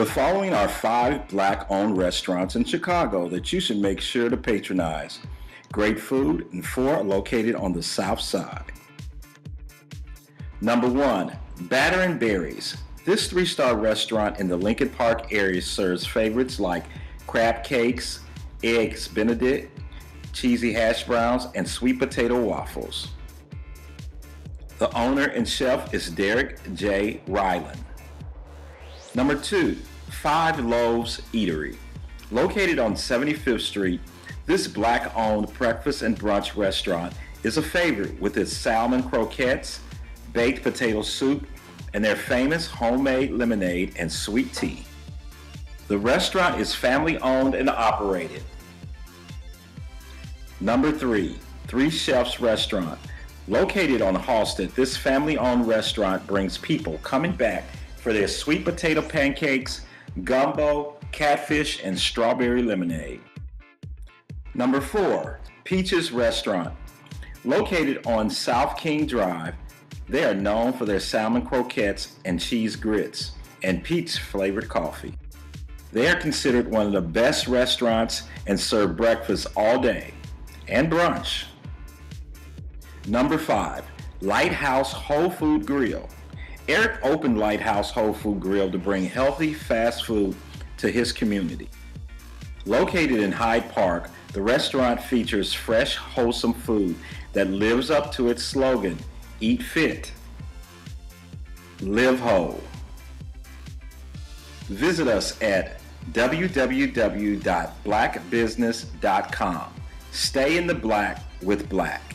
The following are five black owned restaurants in Chicago that you should make sure to patronize. Great food, and four are located on the south side. Number one, Batter and Berries. This three star restaurant in the Lincoln Park area serves favorites like crab cakes, eggs benedict, cheesy hash browns, and sweet potato waffles. The owner and chef is Derek J. Ryland. Number two, Five Loaves Eatery. Located on 75th Street, this black owned breakfast and brunch restaurant is a favorite with its salmon croquettes, baked potato soup, and their famous homemade lemonade and sweet tea. The restaurant is family owned and operated. Number three, Three Chefs Restaurant. Located on Halsted, this family owned restaurant brings people coming back for their sweet potato pancakes, gumbo, catfish, and strawberry lemonade. Number four, Peaches Restaurant. Located on South King Drive, they are known for their salmon croquettes and cheese grits and peach flavored coffee. They are considered one of the best restaurants and serve breakfast all day and brunch. Number five, Lighthouse Whole Food Grill. Eric opened Lighthouse Whole Food Grill to bring healthy fast food to his community. Located in Hyde Park, the restaurant features fresh, wholesome food that lives up to its slogan Eat Fit, Live Whole. Visit us at www.blakbusiness.com. Stay in the black with black.